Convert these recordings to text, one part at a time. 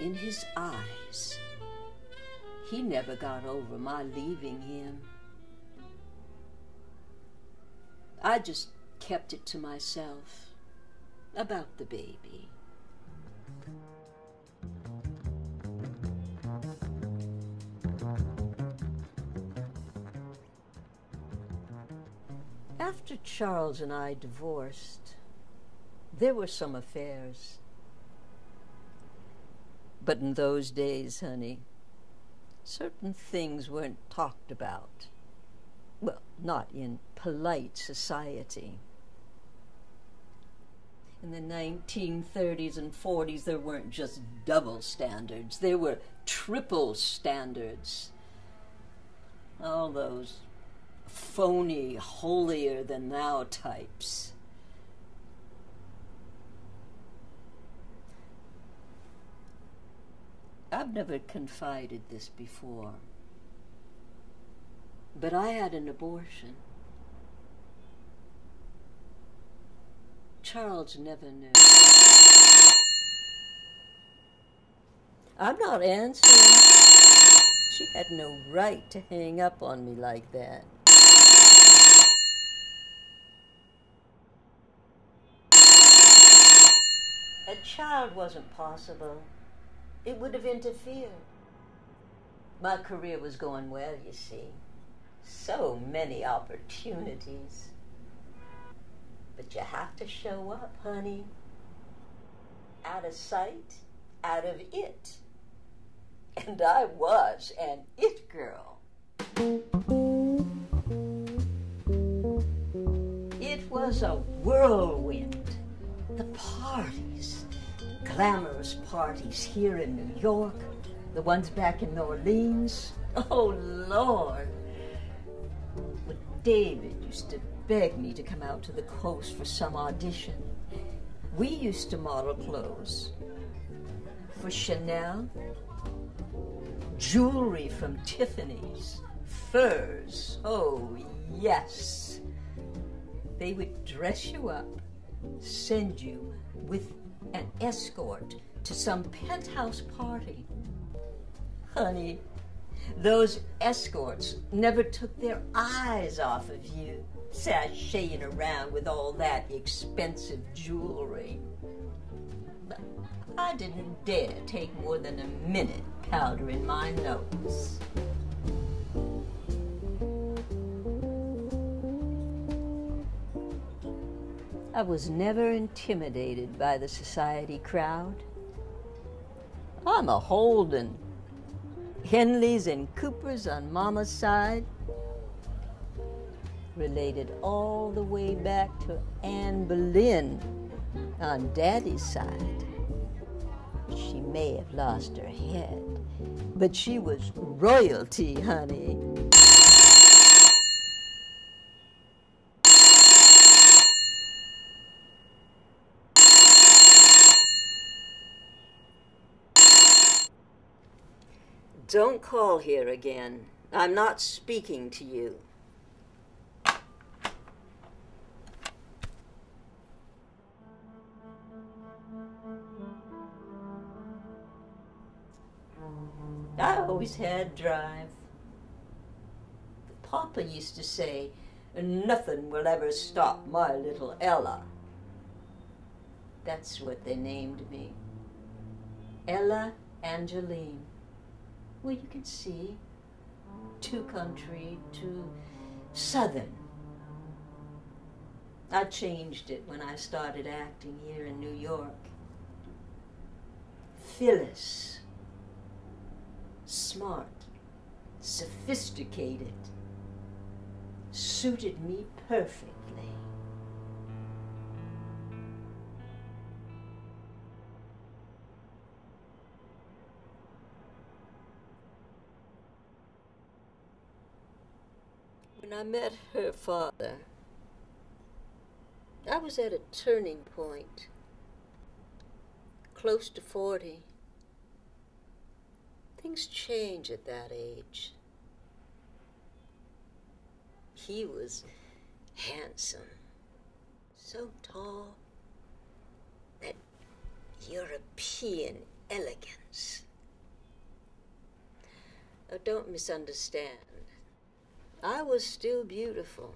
In his eyes. He never got over my leaving him. I just kept it to myself about the baby. After Charles and I divorced, there were some affairs. But in those days, honey, certain things weren't talked about. Well, not in polite society. In the 1930s and 40s, there weren't just double standards, there were triple standards. All those phony, holier than thou types. I've never confided this before, but I had an abortion. Charles never knew. I'm not answering. She had no right to hang up on me like that. A child wasn't possible. It would have interfered. My career was going well, you see. So many opportunities. But you have to show up, honey. Out of sight, out of it. And I was an it girl. It was a whirlwind. The parties, glamorous parties here in New York, the ones back in New Orleans. Oh, Lord. But David used to beg me to come out to the coast for some audition. We used to model clothes for Chanel, jewelry from Tiffany's, furs. Oh, yes. They would dress you up send you with an escort to some penthouse party. Honey, those escorts never took their eyes off of you, sashaying around with all that expensive jewelry. But I didn't dare take more than a minute powdering my nose. I was never intimidated by the society crowd. I'm a Holden. Henleys and Coopers on Mama's side. Related all the way back to Anne Boleyn on Daddy's side. She may have lost her head, but she was royalty, honey. Don't call here again. I'm not speaking to you. I always had drive. Papa used to say, nothing will ever stop my little Ella. That's what they named me. Ella Angeline. Well, you can see, too country, too southern. I changed it when I started acting here in New York. Phyllis. Smart, sophisticated, suited me perfectly. I met her father, I was at a turning point, close to 40. Things change at that age. He was handsome, so tall, that European elegance. Oh, don't misunderstand. I was still beautiful,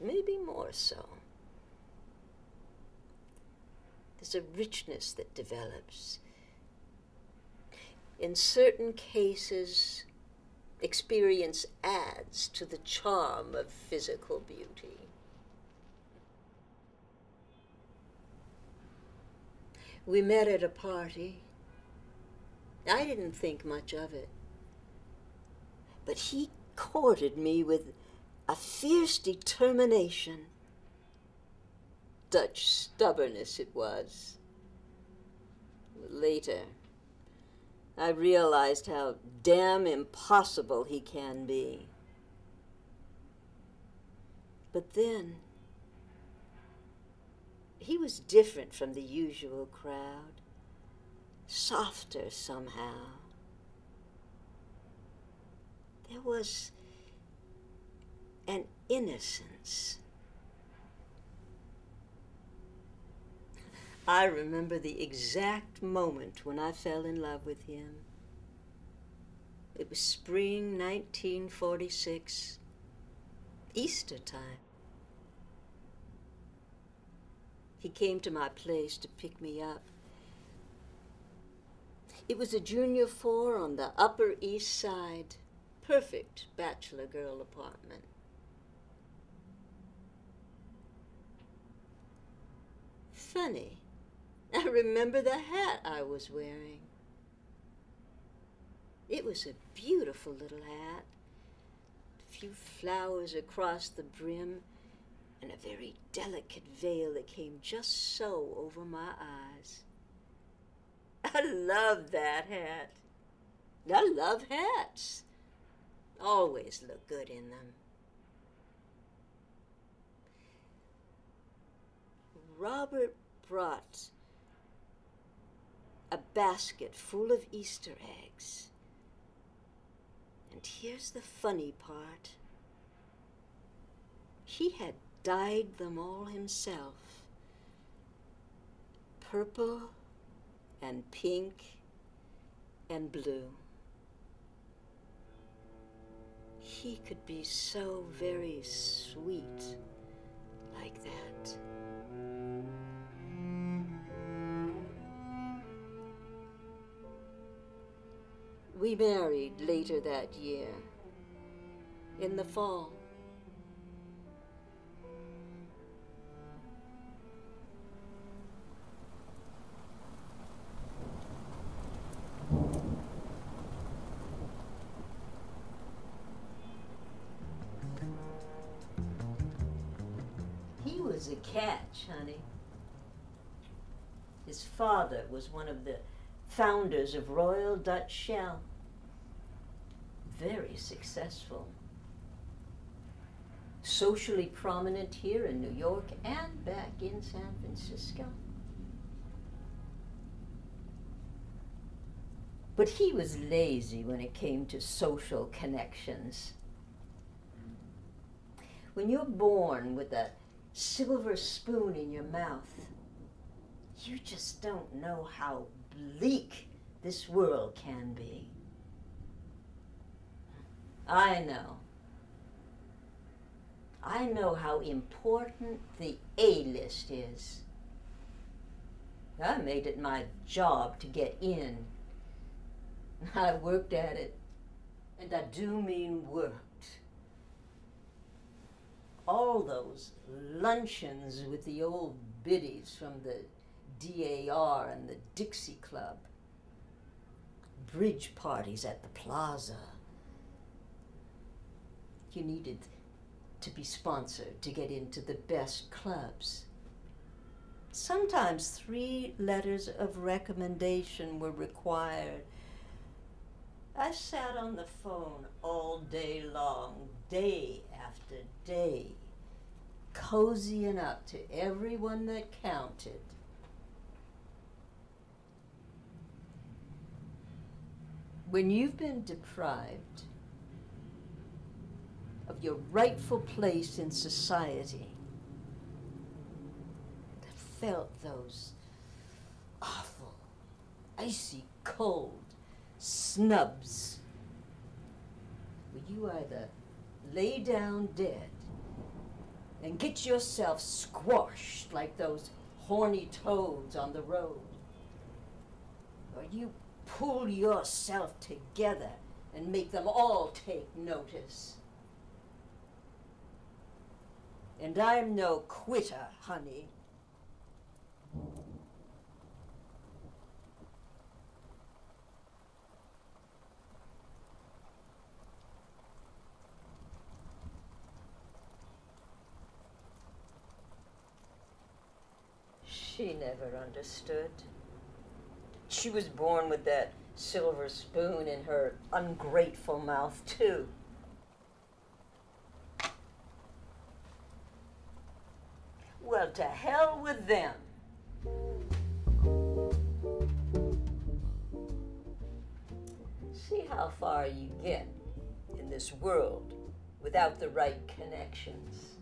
maybe more so. There's a richness that develops. In certain cases, experience adds to the charm of physical beauty. We met at a party. I didn't think much of it. But he courted me with a fierce determination. Dutch stubbornness it was. Later, I realized how damn impossible he can be. But then, he was different from the usual crowd, softer somehow. There was an innocence. I remember the exact moment when I fell in love with him. It was spring 1946, Easter time. He came to my place to pick me up. It was a junior four on the Upper East Side. Perfect bachelor girl apartment. Funny, I remember the hat I was wearing. It was a beautiful little hat, a few flowers across the brim and a very delicate veil that came just so over my eyes. I love that hat. I love hats. Always look good in them. Robert brought a basket full of Easter eggs. And here's the funny part. He had dyed them all himself purple and pink and blue. He could be so very sweet like that. We married later that year, in the fall. Was one of the founders of Royal Dutch Shell. Very successful. Socially prominent here in New York and back in San Francisco. But he was lazy when it came to social connections. When you're born with a silver spoon in your mouth. You just don't know how bleak this world can be. I know. I know how important the A list is. I made it my job to get in. I worked at it, and I do mean worked. all those luncheons with the old biddies from the DAR and the Dixie Club, bridge parties at the plaza. You needed to be sponsored to get into the best clubs. Sometimes three letters of recommendation were required. I sat on the phone all day long, day after day, cozying up to everyone that counted. When you've been deprived of your rightful place in society, that felt those awful, icy cold snubs where you either lay down dead and get yourself squashed like those horny toads on the road, or you pull yourself together and make them all take notice. And I'm no quitter, honey. She never understood. She was born with that silver spoon in her ungrateful mouth, too. Well, to hell with them. See how far you get in this world without the right connections.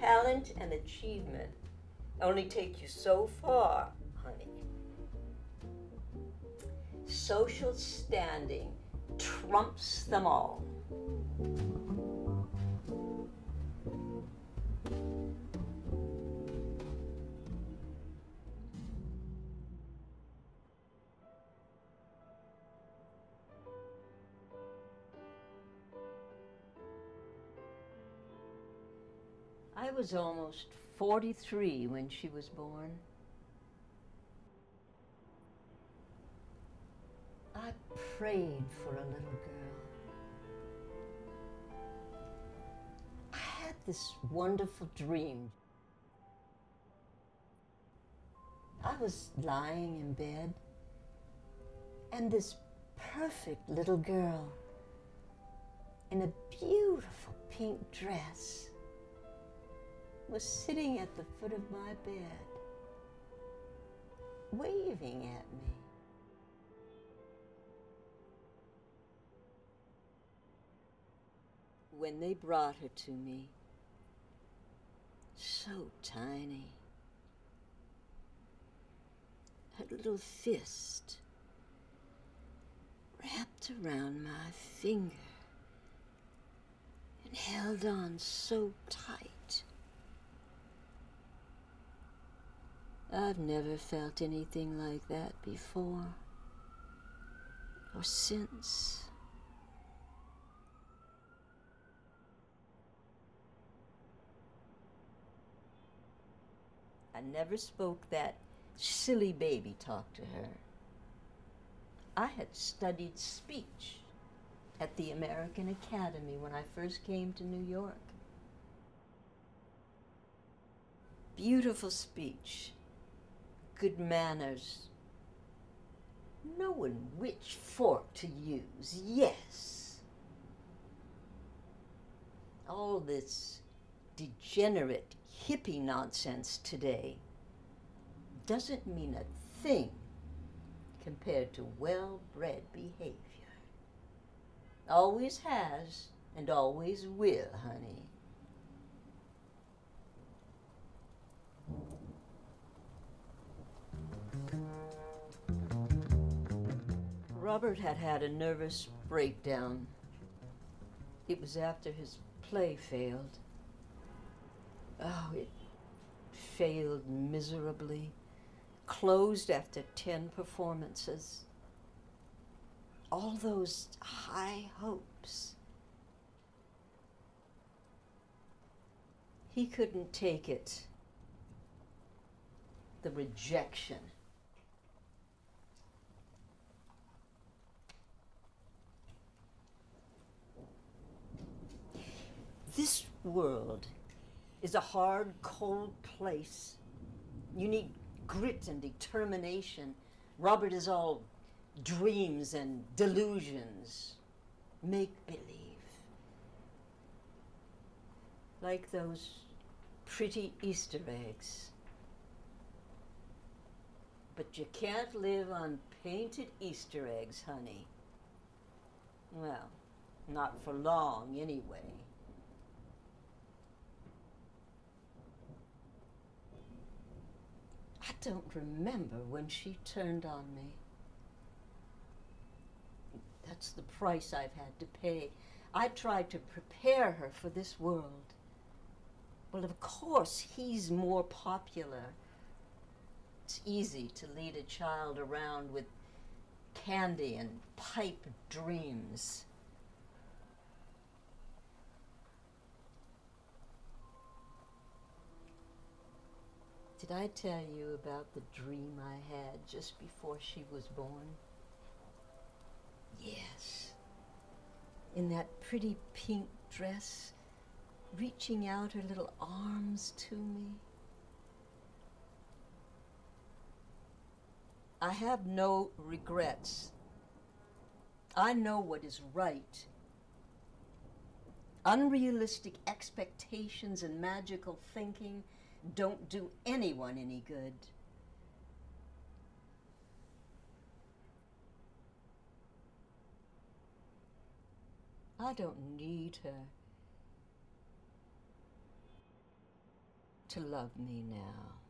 Talent and achievement only take you so far, Social standing trumps them all. I was almost 43 when she was born. I prayed for a little girl. I had this wonderful dream. I was lying in bed, and this perfect little girl in a beautiful pink dress was sitting at the foot of my bed, waving at me. When they brought her to me, so tiny, her little fist wrapped around my finger and held on so tight. I've never felt anything like that before or since. I never spoke that silly baby talk to her. I had studied speech at the American Academy when I first came to New York. Beautiful speech, good manners, knowing which fork to use, yes. All this degenerate hippie nonsense today doesn't mean a thing compared to well bred behavior. Always has and always will, honey. Robert had had a nervous breakdown. It was after his play failed. Oh, it failed miserably. Closed after 10 performances. All those high hopes. He couldn't take it. The rejection. This world is a hard, cold place. You need grit and determination. Robert is all dreams and delusions, make believe. Like those pretty Easter eggs. But you can't live on painted Easter eggs, honey. Well, not for long, anyway. I don't remember when she turned on me. That's the price I've had to pay. I tried to prepare her for this world. Well, of course, he's more popular. It's easy to lead a child around with candy and pipe dreams. Did I tell you about the dream I had just before she was born? Yes. In that pretty pink dress, reaching out her little arms to me. I have no regrets. I know what is right. Unrealistic expectations and magical thinking don't do anyone any good. I don't need her to love me now.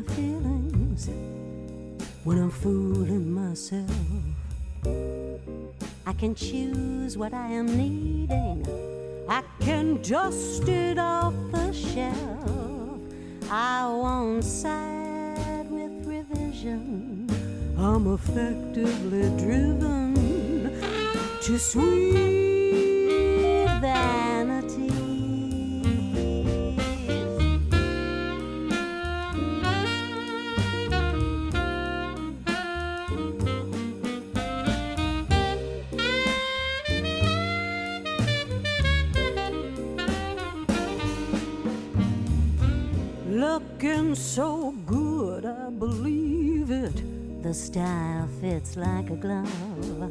My feelings, when I'm fooling myself, I can choose what I am needing. I can dust it off the shelf. I won't side with revision. I'm effectively driven to sweet Looking so good, I believe it. The style fits like a glove,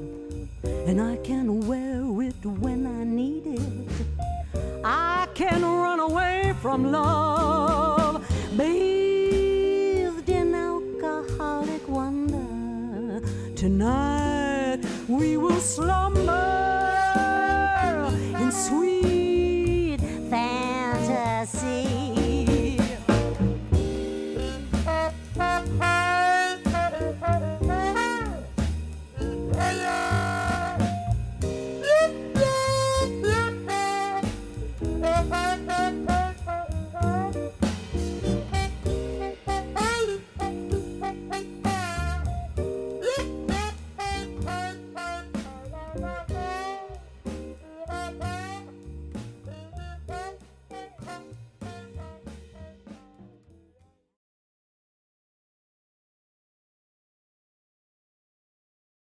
and I can wear it when I need it. I can run away from love, bathed in alcoholic wonder. Tonight we will slumber